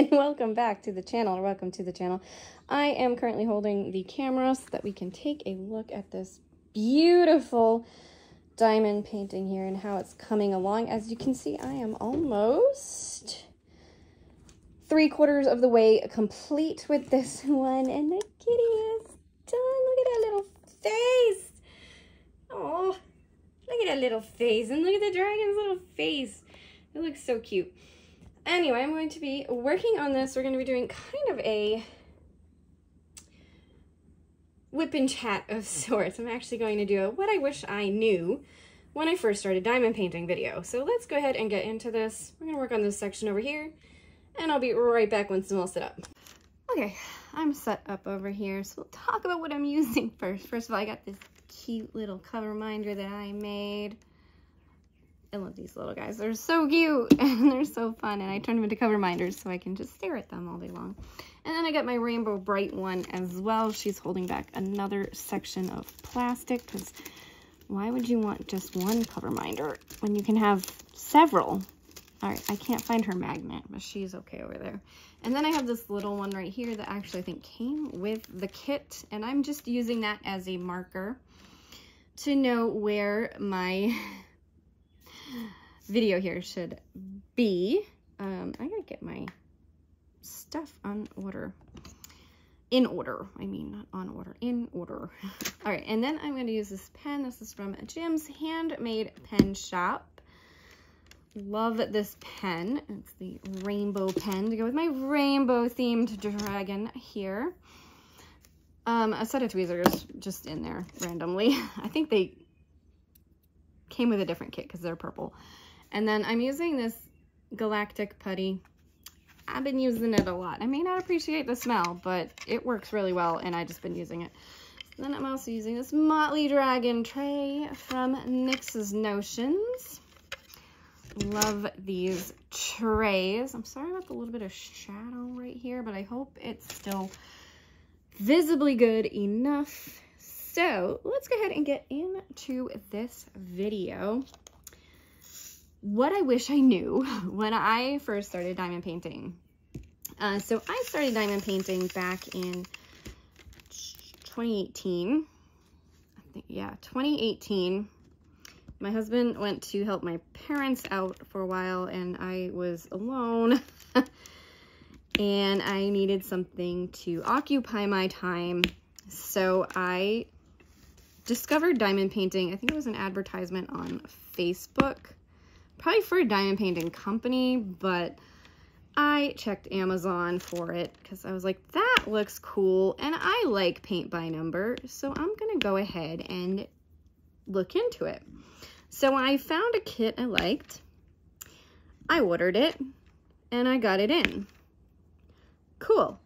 and welcome back to the channel, welcome to the channel. I am currently holding the camera so that we can take a look at this beautiful diamond painting here and how it's coming along. As you can see, I am almost three quarters of the way complete with this one, and the kitty is done. Look at that little face. Oh, look at that little face, and look at the dragon's little face. It looks so cute. Anyway, I'm going to be working on this. We're going to be doing kind of a WIP and chat of sorts. I'm actually going to do a what I wish I knew when I first started diamond painting video. So let's go ahead and get into this. We're going to work on this section over here, and I'll be right back once I'm all set up. Okay, I'm set up over here, so we'll talk about what I'm using first. First of all, I got this cute little cover minder that I made. I love these little guys. They're so cute and they're so fun. And I turn them into cover minders so I can just stare at them all day long. And then I got my Rainbow Brite one as well. She's holding back another section of plastic because why would you want just one cover minder when you can have several? All right, I can't find her magnet, but she's okay over there. And then I have this little one right here that actually I think came with the kit. And I'm just using that as a marker to know where my video here should be. Um, I gotta get my stuff on order. In order, I mean, not on order, in order. All right, and then I'm gonna use this pen. This is from Jim's Handmade Pen Shop. Love this pen. It's the rainbow pen to go with my rainbow themed dragon here. Um, a set of tweezers just in there randomly. I think they came with a different kit because they're purple. And then I'm using this Galactic Putty. I've been using it a lot. I may not appreciate the smell, but it works really well, and I've just been using it. then I'm also using this Motley Dragon tray from NYX's Notions. Love these trays. I'm sorry about the little bit of shadow right here, but I hope it's still visibly good enough so let's go ahead and get into this video. What I wish I knew when I first started diamond painting. Uh, so I started diamond painting back in 2018. I think, yeah, 2018. My husband went to help my parents out for a while and I was alone. and I needed something to occupy my time. So I discovered diamond painting. I think it was an advertisement on Facebook, probably for a diamond painting company, but I checked Amazon for it because I was like, that looks cool. And I like paint by number. So I'm going to go ahead and look into it. So I found a kit I liked. I ordered it and I got it in. Cool,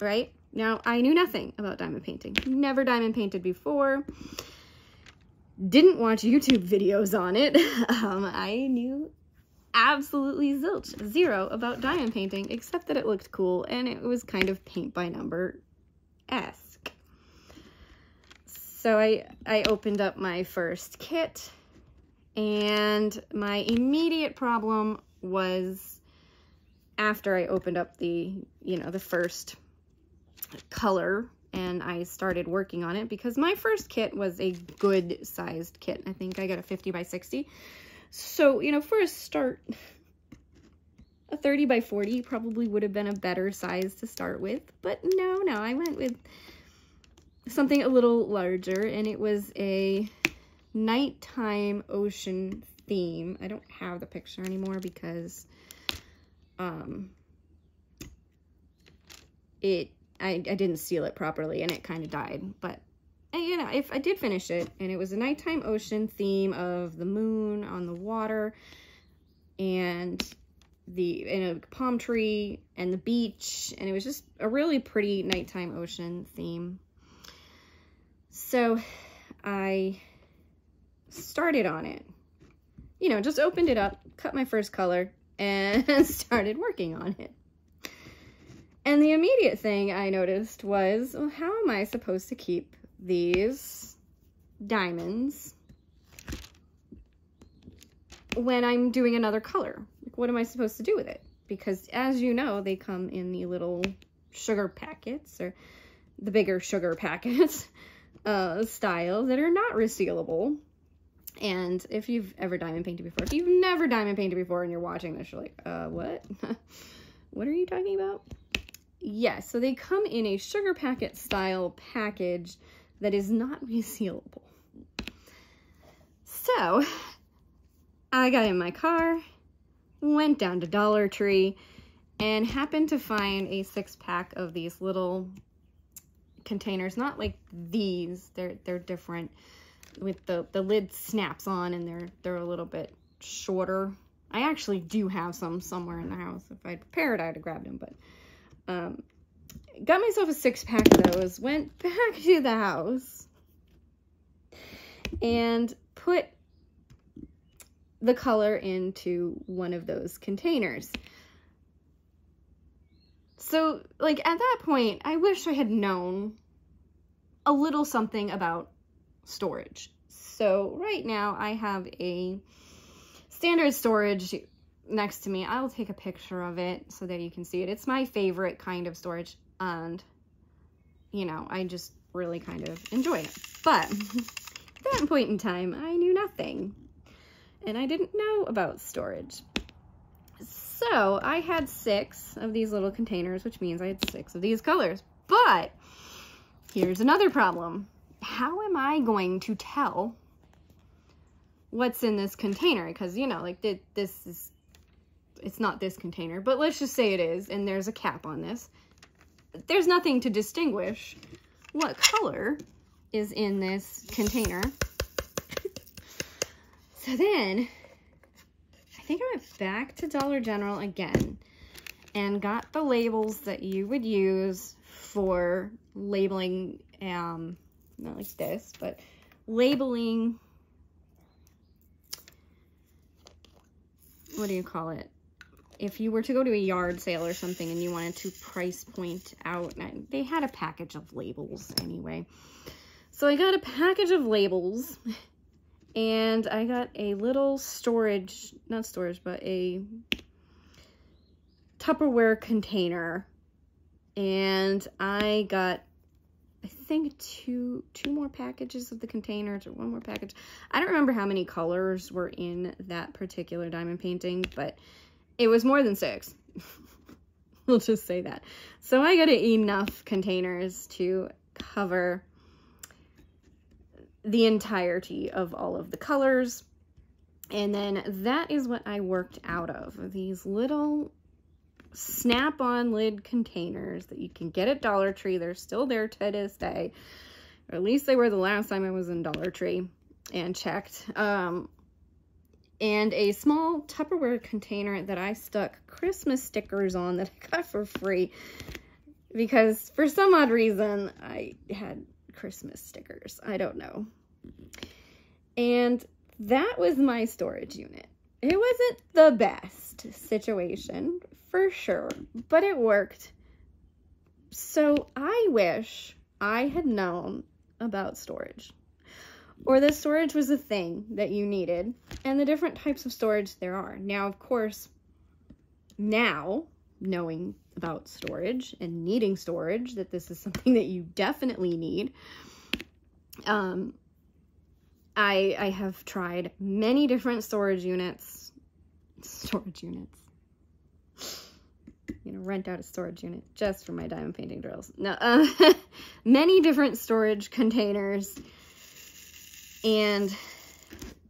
right? Now, I knew nothing about diamond painting. Never diamond painted before. Didn't watch YouTube videos on it. Um, I knew absolutely zilch, zero about diamond painting, except that it looked cool and it was kind of paint by number-esque. So I, I opened up my first kit and my immediate problem was after I opened up the, you know, the first color and I started working on it because my first kit was a good sized kit. I think I got a 50 by 60. So, you know, for a start, a 30 by 40 probably would have been a better size to start with. But no, no, I went with something a little larger and it was a nighttime ocean theme. I don't have the picture anymore because um, it I, I didn't seal it properly and it kind of died. But, and, you know, if I did finish it and it was a nighttime ocean theme of the moon on the water and the and a palm tree and the beach and it was just a really pretty nighttime ocean theme. So I started on it. You know, just opened it up, cut my first color, and started working on it. And the immediate thing I noticed was, well, how am I supposed to keep these diamonds when I'm doing another color? Like, what am I supposed to do with it? because as you know, they come in the little sugar packets or the bigger sugar packets uh, style that are not resealable. And if you've ever diamond painted before, if you've never diamond painted before and you're watching this, you're like, uh, what? what are you talking about? Yes, so they come in a sugar packet style package that is not resealable. So I got in my car, went down to Dollar Tree, and happened to find a six pack of these little containers. Not like these, they're they're different. With the the lid snaps on and they're they're a little bit shorter. I actually do have some somewhere in the house. If I'd prepared, I'd have grabbed them, but um, got myself a six pack of those, went back to the house, and put the color into one of those containers. So, like, at that point, I wish I had known a little something about storage. So, right now, I have a standard storage next to me. I'll take a picture of it so that you can see it. It's my favorite kind of storage, and, you know, I just really kind of enjoy it. But, at that point in time, I knew nothing, and I didn't know about storage. So I had six of these little containers, which means I had six of these colors. But here's another problem. How am I going to tell what's in this container? Because, you know, like this is, it's not this container, but let's just say it is, and there's a cap on this. There's nothing to distinguish what color is in this container. so then I think I went back to Dollar General again and got the labels that you would use for labeling, um, not like this, but labeling, what do you call it? If you were to go to a yard sale or something and you wanted to price point out, they had a package of labels anyway. So I got a package of labels and I got a little storage, not storage, but a Tupperware container. And I got, I think two, two more packages of the containers or one more package. I don't remember how many colors were in that particular diamond painting, but it was more than six. we'll just say that. So I got enough containers to cover the entirety of all of the colors. And then that is what I worked out of. These little snap-on lid containers that you can get at Dollar Tree. They're still there to this day. Or at least they were the last time I was in Dollar Tree and checked. Um, and a small Tupperware container that I stuck Christmas stickers on that I got for free. Because for some odd reason, I had Christmas stickers. I don't know. And that was my storage unit. It wasn't the best situation, for sure, but it worked. So I wish I had known about storage or that storage was a thing that you needed and the different types of storage there are. Now, of course, now knowing about storage and needing storage, that this is something that you definitely need, um, I, I have tried many different storage units. Storage units. You know, rent out a storage unit just for my diamond painting drills. No, uh, many different storage containers. And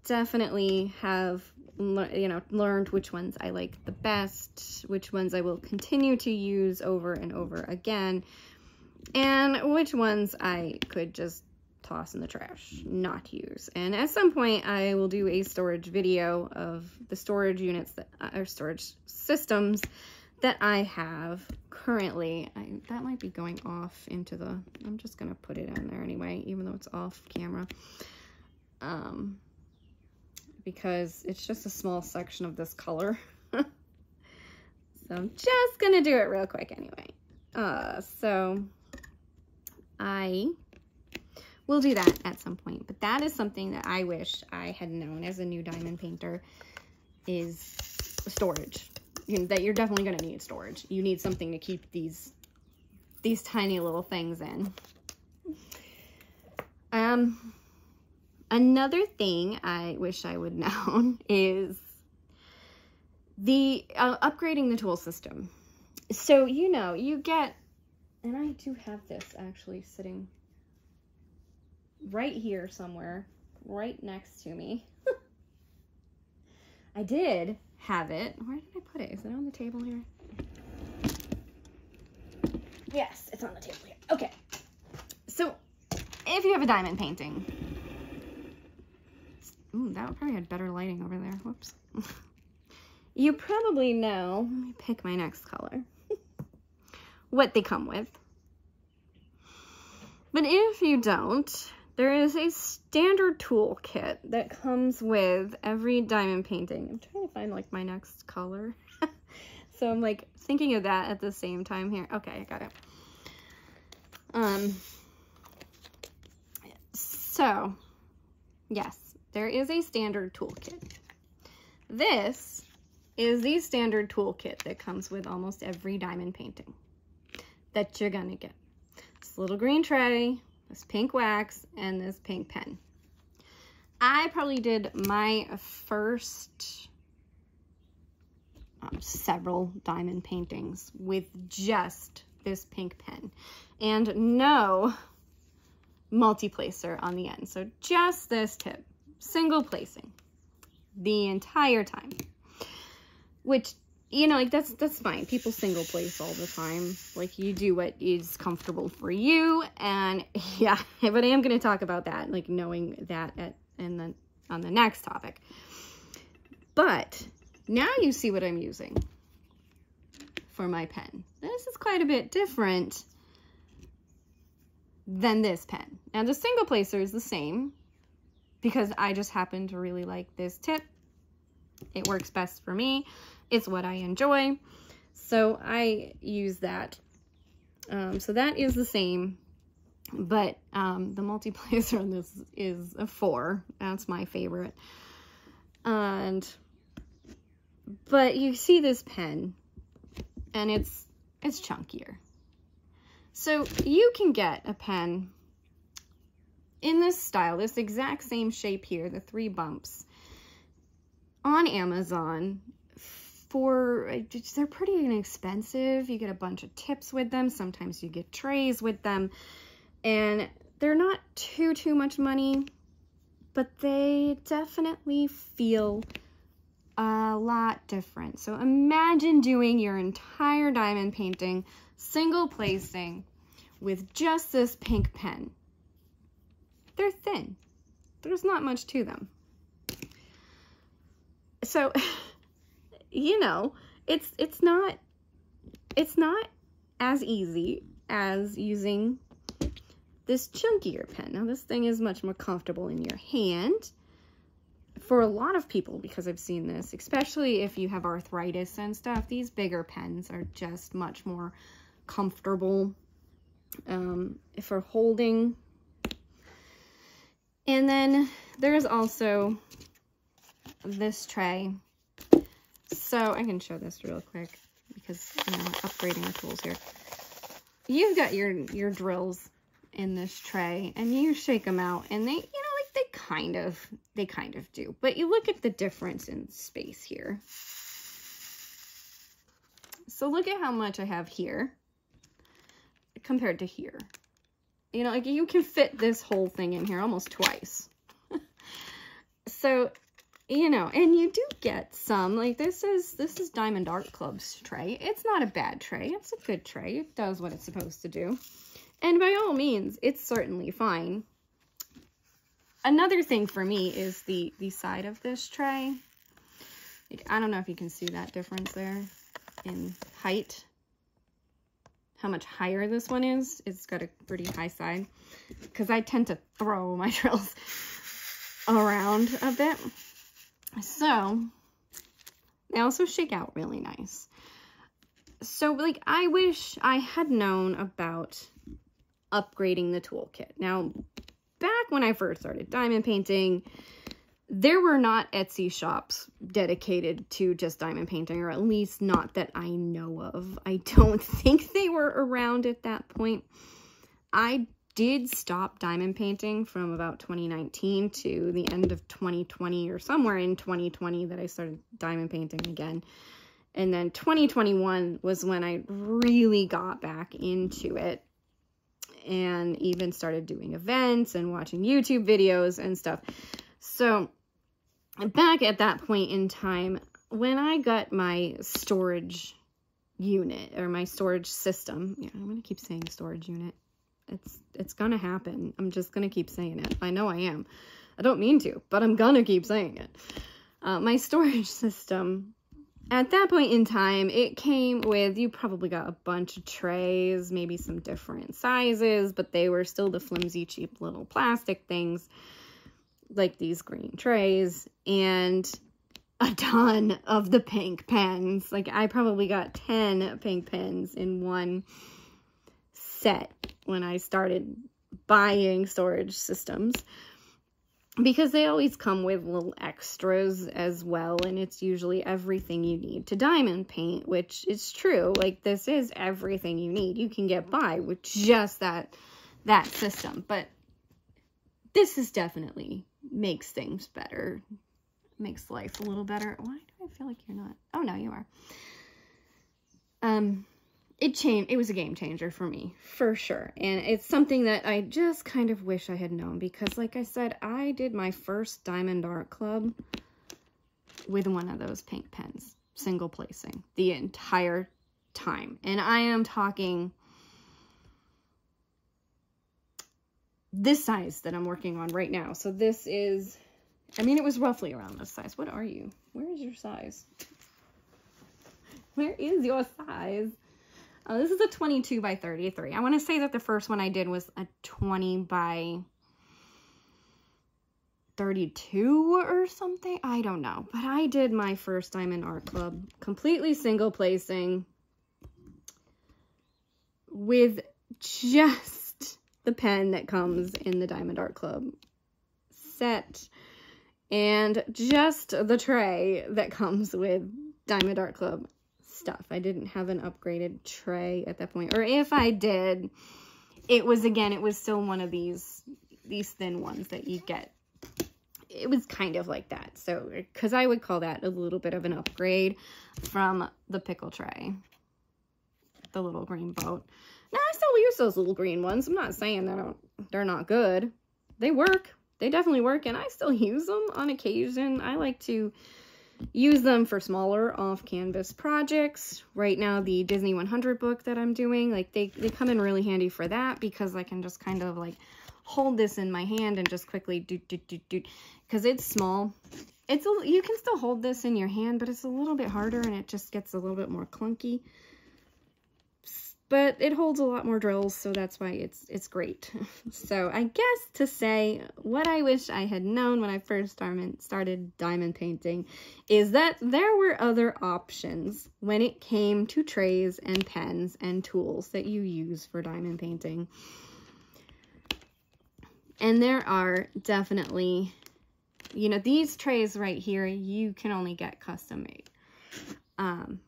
definitely have you know learned which ones I like the best, which ones I will continue to use over and over again, and which ones I could just toss in the trash, not use. And at some point, I will do a storage video of the storage units that uh, are storage systems that I have currently. I, that might be going off into the, I'm just going to put it in there anyway, even though it's off camera. Um, because it's just a small section of this color. so I'm just to do it real quick anyway. Uh, so I We'll do that at some point. But that is something that I wish I had known as a new diamond painter is storage. you know, that you're definitely going to need storage. You need something to keep these these tiny little things in. Um, another thing I wish I would known is the uh, upgrading the tool system. So, you know, you get, and I do have this actually sitting right here somewhere, right next to me. I did have it. Where did I put it? Is it on the table here? Yes, it's on the table here. Okay. So, if you have a diamond painting, ooh, that probably had better lighting over there. Whoops. you probably know, let me pick my next color, what they come with. But if you don't, there is a standard toolkit that comes with every diamond painting. I'm trying to find like my next color. so I'm like thinking of that at the same time here. Okay, I got it. Um, so yes, there is a standard toolkit. This is the standard toolkit that comes with almost every diamond painting that you're gonna get. This little green tray this pink wax, and this pink pen. I probably did my first um, several diamond paintings with just this pink pen and no multi-placer on the end. So just this tip, single placing the entire time, which you know, like that's that's fine. People single place all the time. Like you do what is comfortable for you. And yeah, but I am going to talk about that, like knowing that at and then on the next topic. But now you see what I'm using for my pen. This is quite a bit different than this pen. Now the single placer is the same because I just happen to really like this tip. It works best for me. It's what I enjoy. So I use that. Um, so that is the same, but um, the multi-placer on this is a four. That's my favorite. And, but you see this pen and it's, it's chunkier. So you can get a pen in this style, this exact same shape here, the three bumps, on Amazon for, they're pretty inexpensive. You get a bunch of tips with them. Sometimes you get trays with them. And they're not too, too much money, but they definitely feel a lot different. So imagine doing your entire diamond painting, single placing, with just this pink pen. They're thin. There's not much to them. So you know, it's it's not it's not as easy as using this chunkier pen. Now this thing is much more comfortable in your hand for a lot of people because I've seen this, especially if you have arthritis and stuff, these bigger pens are just much more comfortable um, for holding. And then there's also this tray so I can show this real quick because you know, upgrading the tools here. You've got your, your drills in this tray and you shake them out and they, you know, like they kind of, they kind of do. But you look at the difference in space here. So look at how much I have here compared to here. You know, like you can fit this whole thing in here almost twice. so you know, and you do get some, like this is, this is Diamond Art Club's tray. It's not a bad tray. It's a good tray. It does what it's supposed to do. And by all means, it's certainly fine. Another thing for me is the, the side of this tray. I don't know if you can see that difference there in height. How much higher this one is. It's got a pretty high side. Because I tend to throw my drills around a bit. So, they also shake out really nice. So, like, I wish I had known about upgrading the toolkit. Now, back when I first started diamond painting, there were not Etsy shops dedicated to just diamond painting, or at least not that I know of. I don't think they were around at that point. I did stop diamond painting from about 2019 to the end of 2020 or somewhere in 2020 that I started diamond painting again. And then 2021 was when I really got back into it and even started doing events and watching YouTube videos and stuff. So back at that point in time, when I got my storage unit or my storage system, yeah, I'm going to keep saying storage unit. It's, it's going to happen. I'm just going to keep saying it. I know I am. I don't mean to, but I'm going to keep saying it. Uh, my storage system at that point in time, it came with, you probably got a bunch of trays, maybe some different sizes, but they were still the flimsy, cheap little plastic things, like these green trays, and a ton of the pink pens. Like, I probably got 10 pink pens in one set when I started buying storage systems because they always come with little extras as well and it's usually everything you need to diamond paint which is true. Like this is everything you need. You can get by with just that that system. But this is definitely makes things better makes life a little better. Why do i feel like you're not? Oh no you are. Um it changed it was a game changer for me for sure. And it's something that i just kind of wish i had known because like i said i did my first diamond art club with one of those pink pens single placing the entire time. And i am talking this size that i'm working on right now so this is i mean it was roughly around this size what are you where is your size where is your size uh, this is a 22 by 33. I want to say that the first one I did was a 20 by 32 or something. I don't know. But I did my first Diamond Art Club completely single placing with just the pen that comes in the Diamond Art Club set and just the tray that comes with Diamond Art Club stuff. I didn't have an upgraded tray at that point. Or if I did, it was, again, it was still one of these, these thin ones that you get. It was kind of like that. So, because I would call that a little bit of an upgrade from the pickle tray. The little green boat. Still use those little green ones. I'm not saying that they're not good. They work. They definitely work, and I still use them on occasion. I like to use them for smaller off-canvas projects. Right now, the Disney 100 book that I'm doing, like they, they come in really handy for that because I can just kind of like hold this in my hand and just quickly do, do, do, do, because it's small. It's a, you can still hold this in your hand, but it's a little bit harder and it just gets a little bit more clunky but it holds a lot more drills, so that's why it's it's great. so I guess to say what I wish I had known when I first started diamond painting is that there were other options when it came to trays and pens and tools that you use for diamond painting. And there are definitely, you know, these trays right here, you can only get custom made. Um,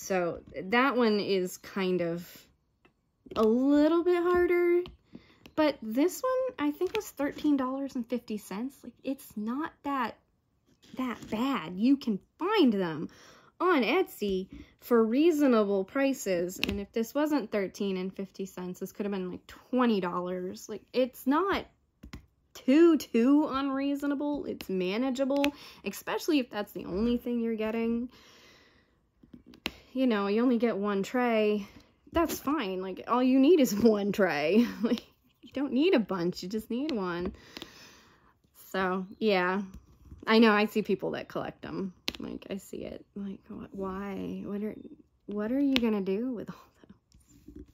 so that one is kind of a little bit harder. But this one, I think was $13.50. Like, it's not that, that bad. You can find them on Etsy for reasonable prices. And if this wasn't 13 and 50 cents, this could have been like $20. Like, it's not too, too unreasonable. It's manageable, especially if that's the only thing you're getting you know, you only get one tray, that's fine. Like, all you need is one tray. like, you don't need a bunch, you just need one. So, yeah. I know, I see people that collect them. Like, I see it. Like, what, why? What are, what are you gonna do with all those?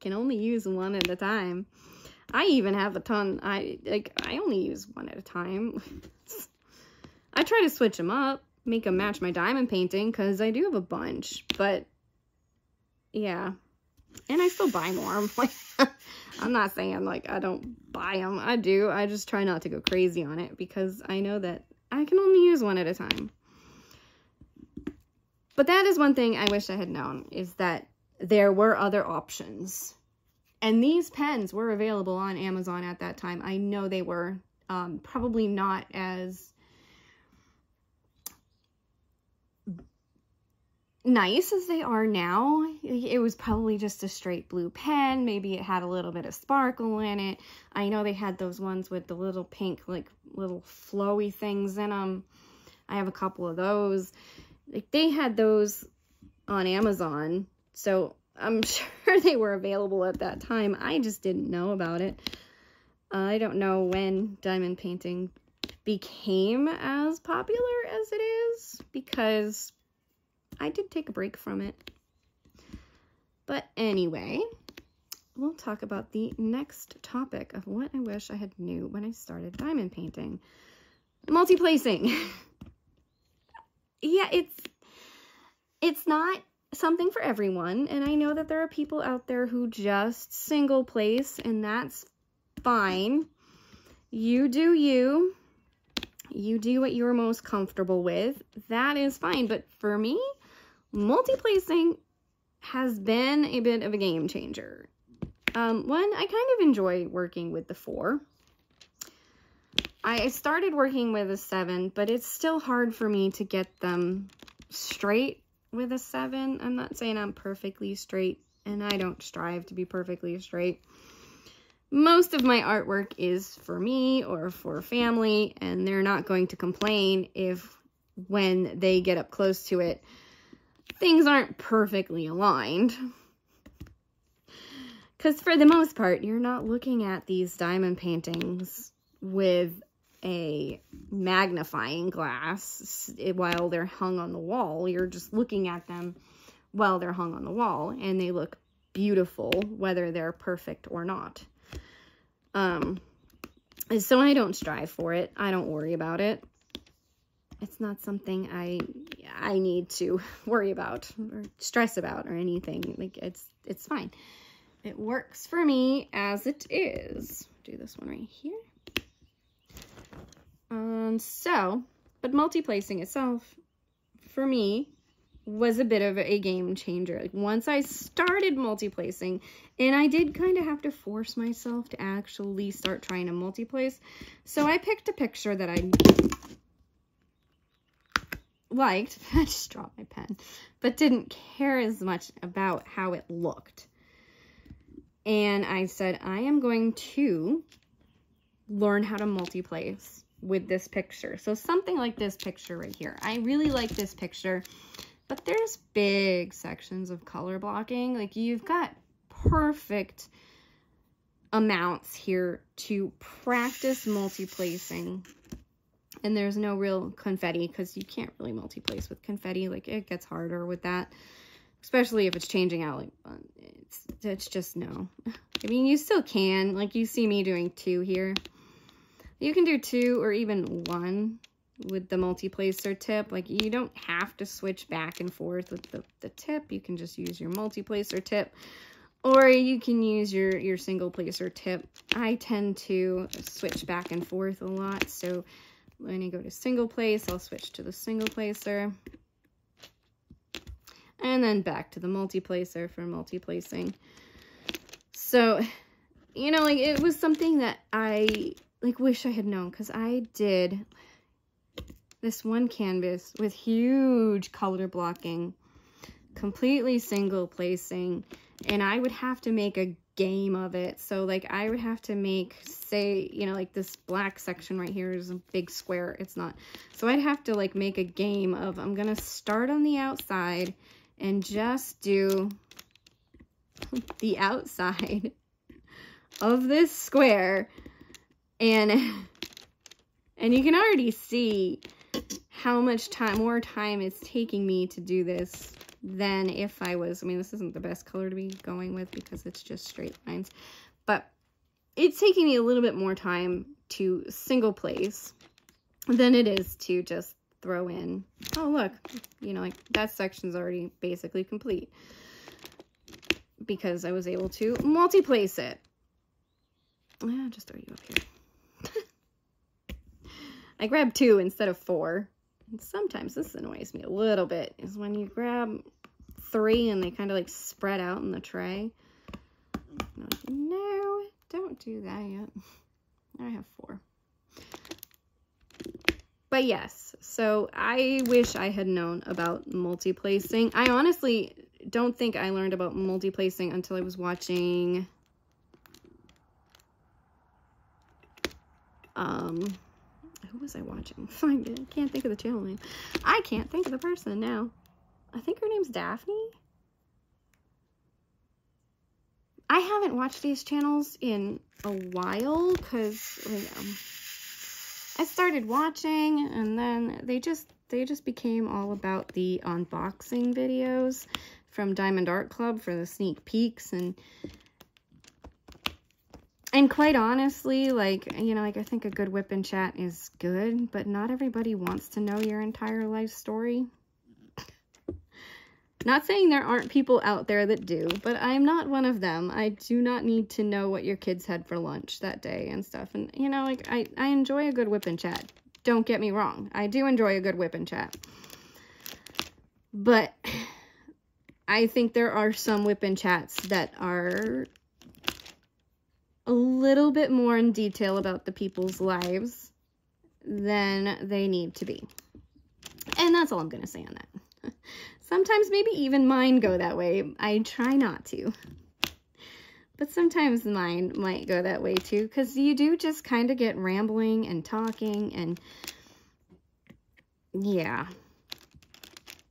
Can only use one at a time. I even have a ton. I, like, I only use one at a time. I try to switch them up make them match my diamond painting because I do have a bunch. But yeah, And I still buy more. I'm like, I'm not saying like I don't buy them. I do. I just try not to go crazy on it because I know that I can only use one at a time. But that is one thing I wish I had known is that there were other options. And these pens were available on Amazon at that time. I know they were. Um, probably not as nice as they are now. It was probably just a straight blue pen. Maybe it had a little bit of sparkle in it. I know they had those ones with the little pink, like little flowy things in them. I have a couple of those. Like they had those on Amazon. So I'm sure they were available at that time. I just didn't know about it. I don't know when diamond painting became as popular as it is because I did take a break from it. But anyway, we'll talk about the next topic of what I wish I had knew when I started diamond painting. Multi-placing. yeah, it's it's not something for everyone, and I know that there are people out there who just single place, and that's fine. You do you. You do what you're most comfortable with. That is fine, but for me, multi-placing has been a bit of a game changer. Um, one, I kind of enjoy working with the four. I started working with a seven, but it's still hard for me to get them straight with a seven. I'm not saying I'm perfectly straight, and I don't strive to be perfectly straight. Most of my artwork is for me or for family, and they're not going to complain if when they get up close to it, things aren't perfectly aligned. Because for the most part, you're not looking at these diamond paintings with a magnifying glass while they're hung on the wall. You're just looking at them while they're hung on the wall, and they look beautiful, whether they're perfect or not. Um, so I don't strive for it. I don't worry about it it's not something I I need to worry about or stress about or anything. Like it's it's fine. It works for me as it is. Do this one right here. Um, so, but multi-placing itself, for me, was a bit of a game changer. Like once I started multi-placing, and I did kind of have to force myself to actually start trying to multi-place. So I picked a picture that I liked, I just dropped my pen, but didn't care as much about how it looked. And I said, I am going to learn how to multi-place with this picture. So something like this picture right here. I really like this picture, but there's big sections of color blocking. Like you've got perfect amounts here to practice multi-placing and there's no real confetti because you can't really multi-place with confetti. Like, it gets harder with that, especially if it's changing out. Like, uh, it's, it's just no. I mean, you still can. Like, you see me doing two here. You can do two or even one with the multi-placer tip. Like, you don't have to switch back and forth with the, the tip. You can just use your multi-placer tip. Or you can use your, your single placer tip. I tend to switch back and forth a lot, so when you go to single place, I'll switch to the single placer. And then back to the multi-placer for multi-placing. So, you know, like it was something that I like wish I had known because I did this one canvas with huge color blocking, completely single placing, and I would have to make a game of it. So like I would have to make, say, you know, like this black section right here is a big square. It's not. So I'd have to like make a game of, I'm going to start on the outside and just do the outside of this square. And, and you can already see how much time, more time it's taking me to do this than if I was, I mean, this isn't the best color to be going with because it's just straight lines, but it's taking me a little bit more time to single place than it is to just throw in, oh, look, you know, like that section's already basically complete. because I was able to multi-place it. I'll just throw you up here. I grabbed two instead of four. Sometimes this annoys me a little bit, is when you grab three and they kind of like spread out in the tray. no, don't do that yet. I have four. But yes, so I wish I had known about multi-placing. I honestly don't think I learned about multi-placing until I was watching... Um, was I watching? I can't think of the channel name. I can't think of the person now. I think her name's Daphne. I haven't watched these channels in a while because I started watching and then they just they just became all about the unboxing videos from Diamond Art Club for the sneak peeks and and quite honestly, like, you know, like I think a good WIP and chat is good, but not everybody wants to know your entire life story. Not saying there aren't people out there that do, but I'm not one of them. I do not need to know what your kids had for lunch that day and stuff. And, you know, like, I, I enjoy a good WIP and chat. Don't get me wrong. I do enjoy a good WIP and chat. But I think there are some whip and chats that are a little bit more in detail about the people's lives than they need to be. And that's all I'm going to say on that. Sometimes maybe even mine go that way. I try not to. But sometimes mine might go that way too, because you do just kind of get rambling and talking and yeah.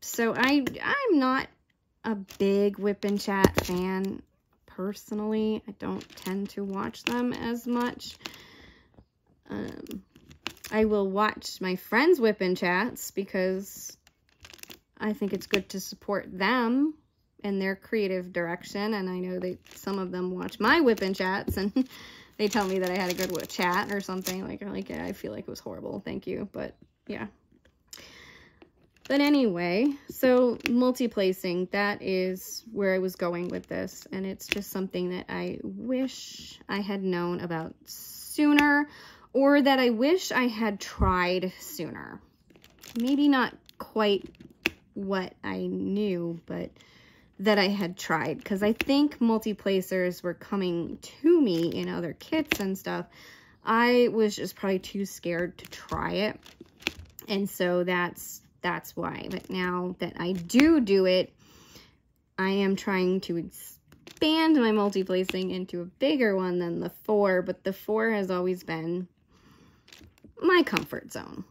So I, I'm not a big WIP and chat fan personally. I don't tend to watch them as much. Um, I will watch my friends' WIP and chats because I think it's good to support them in their creative direction. And I know that some of them watch my WIP and chats and they tell me that I had a good chat or something. Like, like yeah, I feel like it was horrible. Thank you. But yeah. But anyway, so multi-placing, that is where I was going with this. And it's just something that I wish I had known about sooner or that I wish I had tried sooner. Maybe not quite what I knew, but that I had tried because I think multi-placers were coming to me in other kits and stuff. I was just probably too scared to try it. And so that's that's why. But now that I do do it, I am trying to expand my multi-placing into a bigger one than the four, but the four has always been my comfort zone.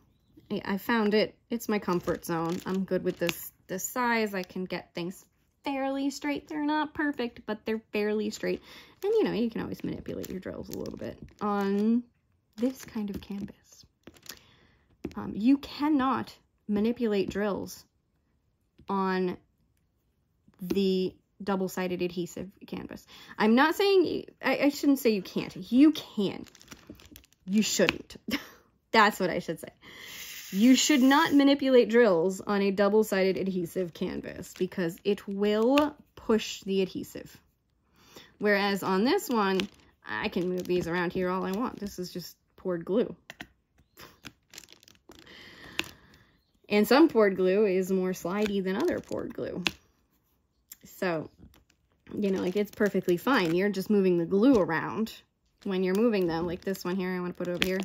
I found it. It's my comfort zone. I'm good with this, this size. I can get things fairly straight. They're not perfect, but they're fairly straight. And, you know, you can always manipulate your drills a little bit on this kind of canvas. Um, you cannot manipulate drills on the double-sided adhesive canvas. I'm not saying, I, I shouldn't say you can't. You can. You shouldn't. That's what I should say. You should not manipulate drills on a double-sided adhesive canvas because it will push the adhesive. Whereas on this one, I can move these around here all I want. This is just poured glue. And some poured glue is more slidey than other poured glue. So, you know, like it's perfectly fine. You're just moving the glue around when you're moving them. Like this one here, I want to put over here.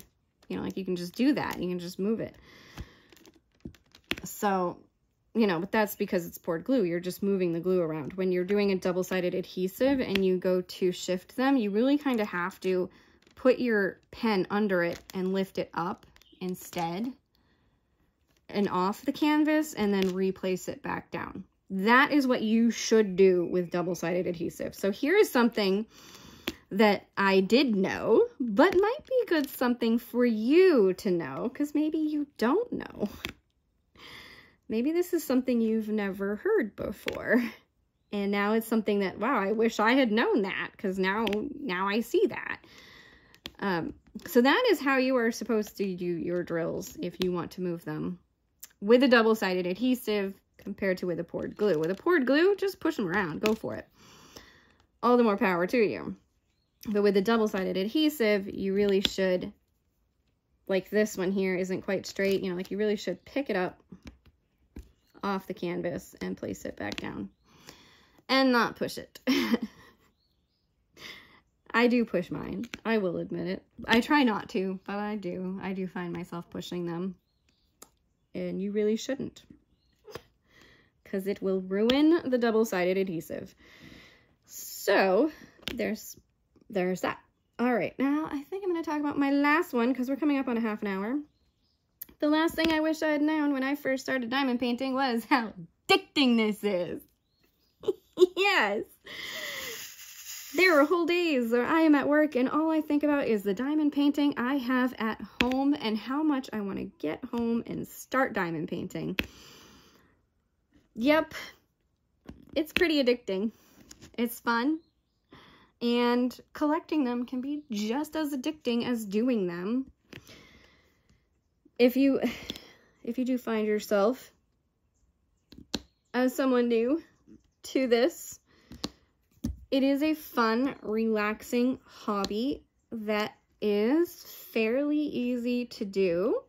You know, like you can just do that. You can just move it. So, you know, but that's because it's poured glue. You're just moving the glue around. When you're doing a double-sided adhesive and you go to shift them, you really kind of have to put your pen under it and lift it up instead and off the canvas and then replace it back down. That is what you should do with double-sided adhesive. So here is something that I did know, but might be good something for you to know because maybe you don't know. Maybe this is something you've never heard before. And now it's something that, wow, I wish I had known that because now, now I see that. Um, so that is how you are supposed to do your drills if you want to move them with a double-sided adhesive compared to with a poured glue. With a poured glue, just push them around. Go for it. all the more power to you. But with a double-sided adhesive, you really should, like this one here isn't quite straight, you know, like you really should pick it up off the canvas and place it back down and not push it. I do push mine. I will admit it. I try not to, but I do. I do find myself pushing them. And you really shouldn't. Because it will ruin the double-sided adhesive. So, there's, there's that. All right, now I think I'm going to talk about my last one because we're coming up on a half an hour. The last thing I wish I had known when I first started diamond painting was how addicting this is. yes. There are whole days where I am at work and all I think about is the diamond painting I have at home and how much I want to get home and start diamond painting. Yep, it's pretty addicting. It's fun. And collecting them can be just as addicting as doing them. If you if you do find yourself as someone new to this, it is a fun, relaxing hobby that is fairly easy to do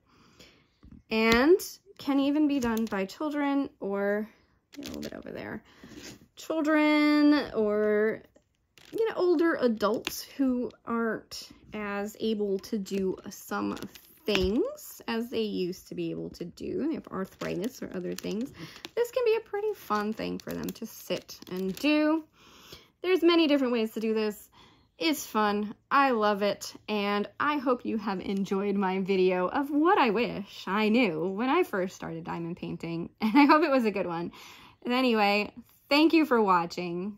and can even be done by children or a little bit over there children or you know older adults who aren't as able to do some things as they used to be able to do. They have arthritis or other things. This can be a pretty fun thing for them to sit and do. There's many different ways to do this. It's fun. I love it. And I hope you have enjoyed my video of what I wish I knew when I first started diamond painting. And I hope it was a good one. And anyway, thank you for watching.